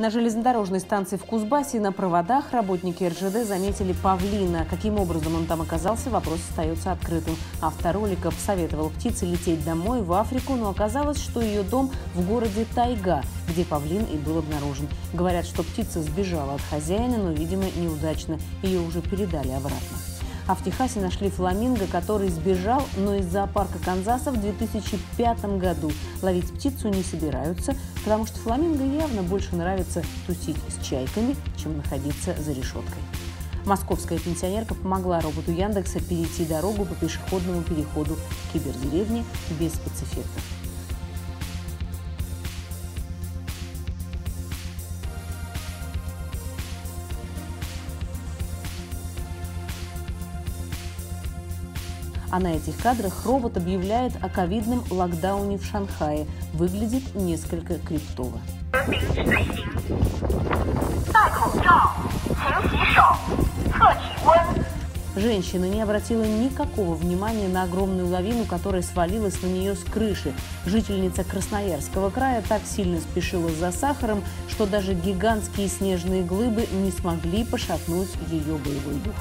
На железнодорожной станции в Кузбассе на проводах работники РЖД заметили павлина. Каким образом он там оказался, вопрос остается открытым. Автор ролика посоветовал птице лететь домой в Африку, но оказалось, что ее дом в городе Тайга, где павлин и был обнаружен. Говорят, что птица сбежала от хозяина, но, видимо, неудачно. Ее уже передали обратно. А в Техасе нашли фламинго, который сбежал, но из зоопарка Канзаса в 2005 году. Ловить птицу не собираются, потому что фламинго явно больше нравится тусить с чайками, чем находиться за решеткой. Московская пенсионерка помогла роботу Яндекса перейти дорогу по пешеходному переходу кибердеревни без спецэффектов. А на этих кадрах робот объявляет о ковидном локдауне в Шанхае. Выглядит несколько криптово. Женщина не обратила никакого внимания на огромную лавину, которая свалилась на нее с крыши. Жительница Красноярского края так сильно спешила за сахаром, что даже гигантские снежные глыбы не смогли пошатнуть ее боевой дух.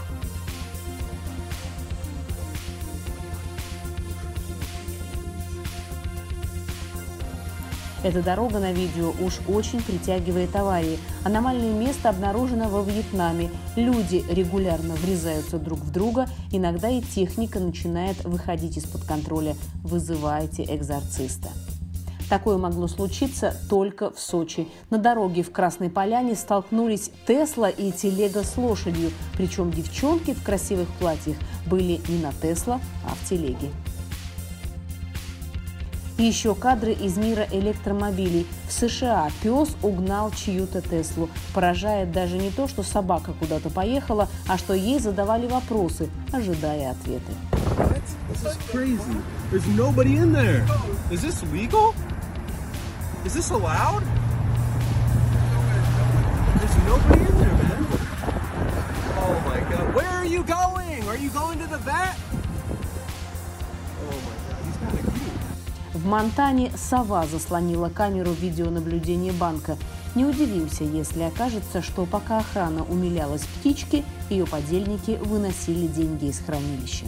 Эта дорога на видео уж очень притягивает аварии. Аномальное место обнаружено во Вьетнаме. Люди регулярно врезаются друг в друга. Иногда и техника начинает выходить из-под контроля. Вызывайте экзорциста. Такое могло случиться только в Сочи. На дороге в Красной Поляне столкнулись Тесла и телега с лошадью. Причем девчонки в красивых платьях были не на Тесла, а в телеге. И еще кадры из мира электромобилей. В США пес угнал чью-то Теслу. Поражает даже не то, что собака куда-то поехала, а что ей задавали вопросы, ожидая ответы. Oh. Where are you going? Are you going to the vet? В Монтане сова заслонила камеру видеонаблюдения банка. Не удивимся, если окажется, что пока охрана умилялась птичке, ее подельники выносили деньги из хранилища.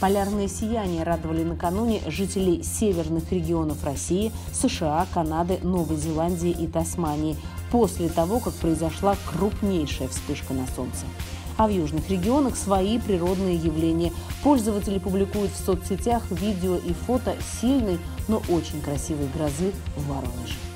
Полярные сияния радовали накануне жителей северных регионов России, США, Канады, Новой Зеландии и Тасмании после того, как произошла крупнейшая вспышка на Солнце а в южных регионах свои природные явления. Пользователи публикуют в соцсетях видео и фото сильной, но очень красивой грозы в Воронеже.